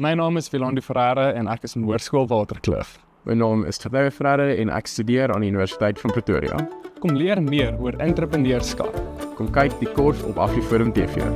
My naam is Willandi Ferreira en ek is in Hoërskool Waterkloof. My naam is Tadeu Ferreira en ek studeer aan die Universiteit van Pretoria. Kom leer meer oor entrepreneurskap. Kom kyk die kors op Afriforum TV.